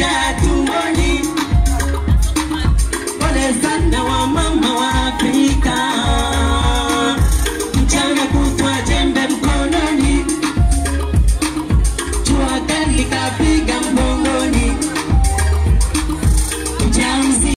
dad. mama wa Afrika, mchana kutwa mkononi, jua.